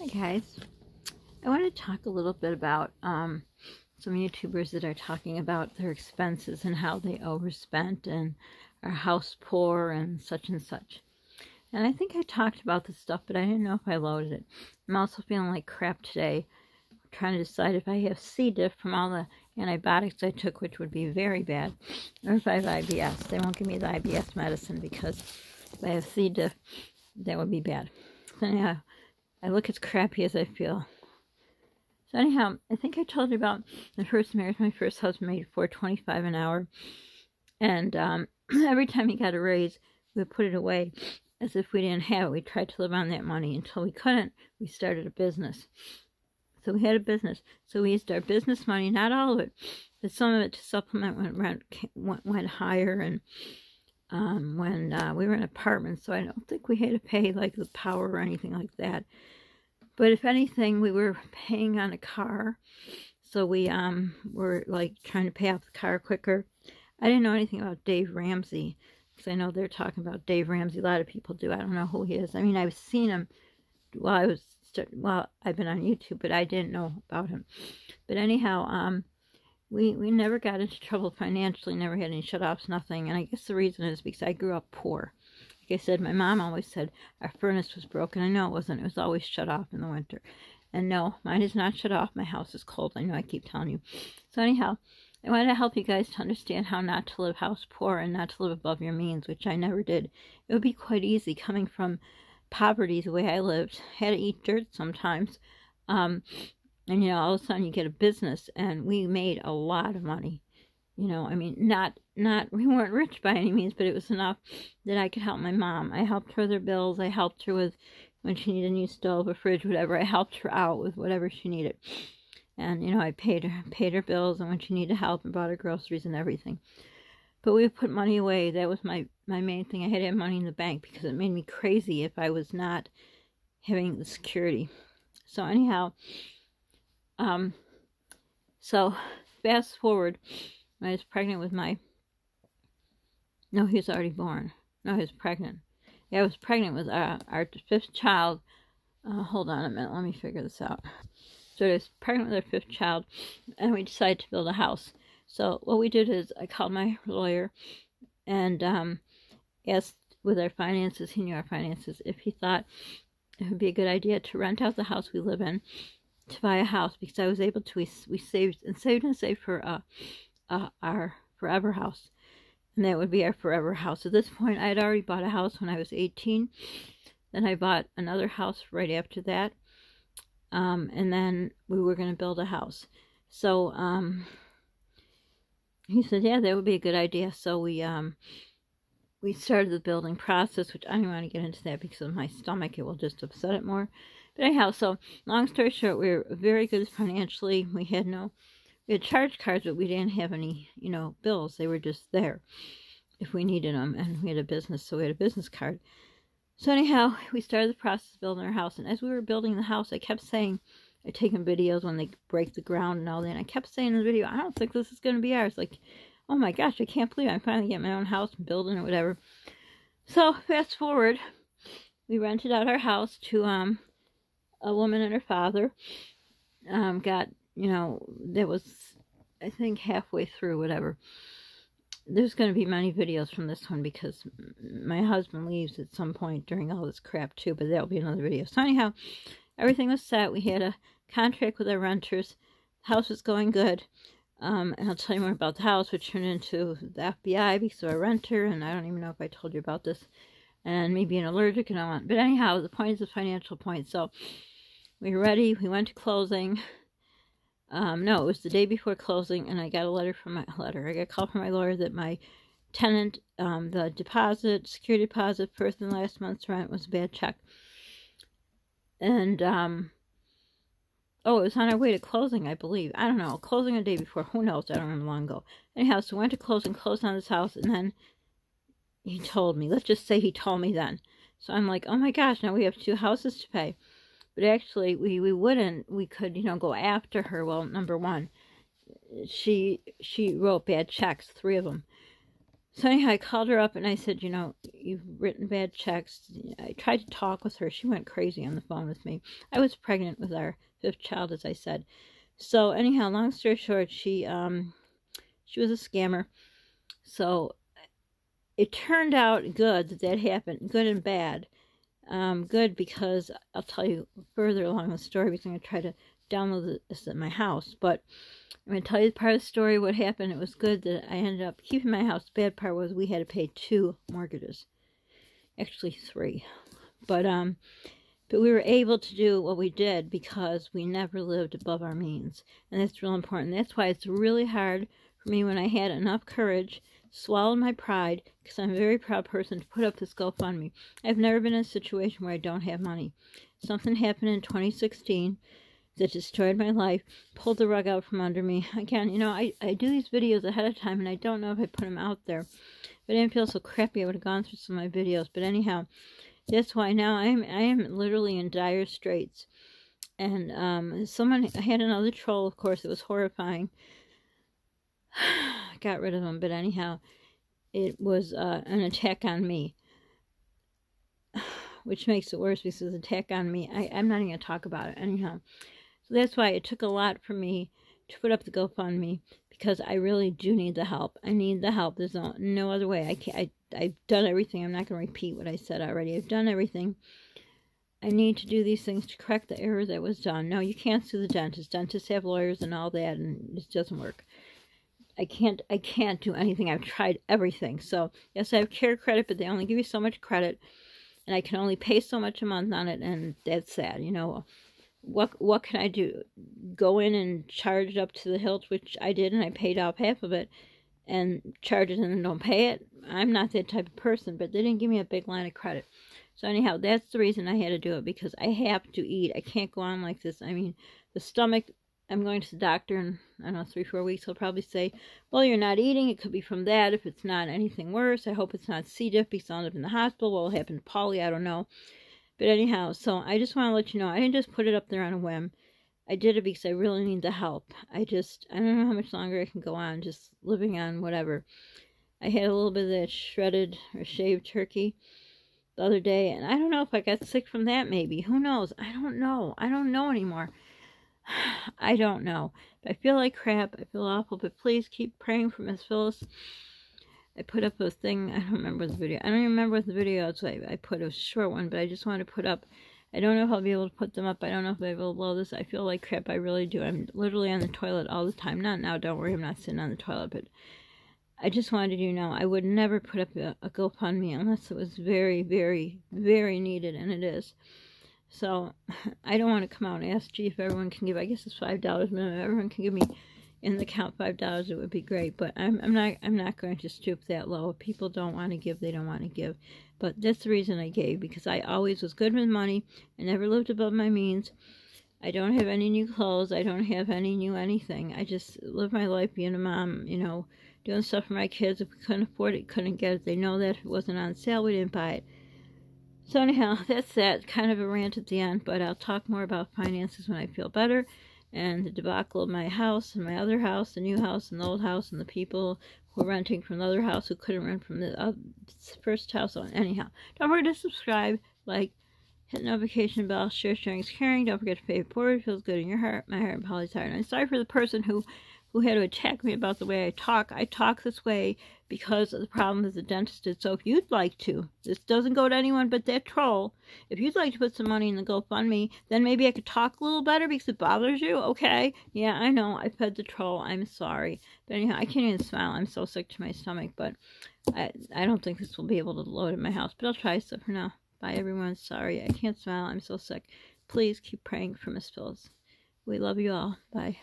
Hi guys. I want to talk a little bit about um, some YouTubers that are talking about their expenses and how they overspent and are house poor and such and such. And I think I talked about this stuff, but I didn't know if I loaded it. I'm also feeling like crap today, trying to decide if I have C. diff from all the antibiotics I took, which would be very bad, or if I have IBS. They won't give me the IBS medicine because if I have C. diff, that would be bad. So anyhow, I look as crappy as I feel. So anyhow, I think I told you about the first marriage. My first husband made four twenty-five an hour, and um, every time he got a raise, we put it away as if we didn't have it. We tried to live on that money until we couldn't. We started a business. So we had a business. So we used our business money, not all of it, but some of it to supplement when rent went, went higher and um, when uh, we were in apartments, so I don't think we had to pay like the power or anything like that. But if anything, we were paying on a car, so we um were like trying to pay off the car quicker. I didn't know anything about Dave Ramsey because I know they're talking about Dave Ramsey. A lot of people do. I don't know who he is. I mean, I've seen him while I was well, I've been on YouTube, but I didn't know about him. But anyhow, um we we never got into trouble financially, never had any shut-offs, nothing. And I guess the reason is because I grew up poor. Like I said, my mom always said our furnace was broken. I know it wasn't. It was always shut off in the winter. And no, mine is not shut off. My house is cold. I know I keep telling you. So anyhow, I wanted to help you guys to understand how not to live house poor and not to live above your means, which I never did. It would be quite easy coming from poverty the way I lived. Had to eat dirt sometimes. Um, and you know all of a sudden you get a business and we made a lot of money. You know i mean not not we weren't rich by any means but it was enough that i could help my mom. I helped her with her bills. I helped her with when she needed a new stove a fridge whatever. I helped her out with whatever she needed. And you know i paid her paid her bills and when she needed help and bought her groceries and everything. But we put money away. That was my my main thing. I had to have money in the bank because it made me crazy if i was not having the security. So anyhow um, so fast forward, I was pregnant with my. No, he was already born. No, he was pregnant. Yeah, I was pregnant with our, uh, our fifth child. Uh, hold on a minute, let me figure this out. So I was pregnant with our fifth child, and we decided to build a house. So what we did is I called my lawyer and um, asked with our finances, he knew our finances, if he thought it would be a good idea to rent out the house we live in to buy a house because I was able to. We, we saved and saved and saved for uh, uh, our forever house, and that would be our forever house. At this point, I had already bought a house when I was 18. Then I bought another house right after that, um, and then we were going to build a house. So um, he said, "Yeah, that would be a good idea." So we um, we started the building process, which I don't want to get into that because of my stomach. It will just upset it more. But anyhow, so long story short, we were very good financially. We had no, we had charge cards, but we didn't have any, you know, bills. They were just there if we needed them. And we had a business, so we had a business card. So anyhow, we started the process of building our house. And as we were building the house, I kept saying, I'd taken videos when they break the ground and all that. And I kept saying in the video, I don't think this is going to be ours. Like, oh my gosh, I can't believe I'm finally getting my own house and building or whatever. So fast forward, we rented out our house to um a woman and her father um, got, you know, there was, I think, halfway through, whatever. There's going to be many videos from this one because my husband leaves at some point during all this crap too, but that'll be another video. So anyhow, everything was set. We had a contract with our renters. The house was going good. Um, and I'll tell you more about the house, which turned into the FBI because of our renter, and I don't even know if I told you about this, and maybe an allergic and all that. But anyhow, the point is a financial point. So we were ready. We went to closing. Um, no, it was the day before closing, and I got a letter from my letter. I got a call from my lawyer that my tenant, um, the deposit, security deposit, first and last month's rent was a bad check. And, um, oh, it was on our way to closing, I believe. I don't know. Closing a day before. Who knows? I don't remember long ago. Anyhow, so we went to closing, closed on this house, and then he told me. Let's just say he told me then. So I'm like, oh my gosh, now we have two houses to pay. But actually, we, we wouldn't. We could, you know, go after her. Well, number one, she she wrote bad checks, three of them. So anyhow, I called her up and I said, you know, you've written bad checks. I tried to talk with her. She went crazy on the phone with me. I was pregnant with our fifth child, as I said. So anyhow, long story short, she um she was a scammer. So it turned out good that that happened, good and bad. Um, good because I'll tell you further along the story because I'm going to try to download this at my house. But I'm going to tell you part of the story, what happened. It was good that I ended up keeping my house. The bad part was we had to pay two mortgages. Actually, three. But, um, but we were able to do what we did because we never lived above our means. And that's real important. That's why it's really hard for me when I had enough courage swallowed my pride because I'm a very proud person to put up this GoFundMe. I've never been in a situation where I don't have money. Something happened in 2016 that destroyed my life, pulled the rug out from under me. Again, you know, I, I do these videos ahead of time and I don't know if I put them out there. But I didn't feel so crappy I would have gone through some of my videos. But anyhow, that's why now I am I am literally in dire straits. And um, someone I had another troll, of course, it was horrifying. got rid of them, but anyhow, it was uh, an attack on me, which makes it worse because attack on me. I, I'm not even going to talk about it anyhow. So that's why it took a lot for me to put up the GoFundMe because I really do need the help. I need the help. There's no, no other way. I can't. I, I've done everything. I'm not going to repeat what I said already. I've done everything. I need to do these things to correct the error that was done. No, you can't sue the dentist. Dentists have lawyers and all that, and it doesn't work. I can't I can't do anything. I've tried everything. So yes, I have care credit, but they only give you so much credit, and I can only pay so much a month on it, and that's sad. You know, what what can I do? Go in and charge it up to the hilt, which I did, and I paid off half of it, and charge it and don't pay it. I'm not that type of person, but they didn't give me a big line of credit. So anyhow, that's the reason I had to do it because I have to eat. I can't go on like this. I mean, the stomach I'm going to the doctor in, I don't know, three, four weeks. He'll probably say, well, you're not eating. It could be from that. If it's not anything worse, I hope it's not C. diff because I'll end up in the hospital. What will happen to Polly? I don't know. But anyhow, so I just want to let you know, I didn't just put it up there on a whim. I did it because I really need the help. I just, I don't know how much longer I can go on just living on whatever. I had a little bit of that shredded or shaved turkey the other day, and I don't know if I got sick from that maybe. Who knows? I don't know. I don't know anymore. I don't know. I feel like crap. I feel awful. But please keep praying for Miss Phyllis. I put up a thing. I don't remember the video. I don't remember what the video was. I, I put a short one, but I just want to put up. I don't know if I'll be able to put them up. I don't know if I'll be able to load this. I feel like crap. I really do. I'm literally on the toilet all the time. Not now. Don't worry. I'm not sitting on the toilet. But I just wanted you to know I would never put up a, a GoFundMe unless it was very, very, very needed. And it is. So I don't want to come out and ask, gee, if everyone can give, I guess it's $5 minimum. Everyone can give me in the count $5, it would be great. But I'm, I'm not I'm not going to stoop that low. If people don't want to give, they don't want to give. But that's the reason I gave, because I always was good with money. I never lived above my means. I don't have any new clothes. I don't have any new anything. I just live my life being a mom, you know, doing stuff for my kids. If we couldn't afford it, couldn't get it. They know that if it wasn't on sale, we didn't buy it. So anyhow, that's that. Kind of a rant at the end, but I'll talk more about finances when I feel better and the debacle of my house and my other house, the new house and the old house, and the people who are renting from the other house who couldn't rent from the first house. On anyhow, don't forget to subscribe, like, hit notification bell, share, sharing is caring. Don't forget to pay it forward. Feels good in your heart, my heart, and Polly's heart. And I'm sorry for the person who who had to attack me about the way I talk. I talk this way because of the problem that the dentist did. So if you'd like to, this doesn't go to anyone but that troll. If you'd like to put some money in the GoFundMe, then maybe I could talk a little better because it bothers you. Okay. Yeah, I know. I fed the troll. I'm sorry. But anyhow, I can't even smile. I'm so sick to my stomach. But I, I don't think this will be able to load in my house. But I'll try stuff for now. Bye, everyone. Sorry. I can't smile. I'm so sick. Please keep praying for Miss Phyllis. We love you all. Bye.